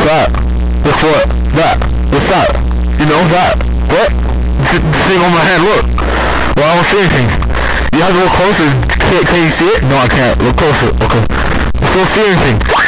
What's that? What's what? That? What's that? You know that? What? The, thing on my hand, look. Well, I don't see anything. You have to look closer. Can, can you see it? No, I can't. Look closer. Okay. I don't see anything.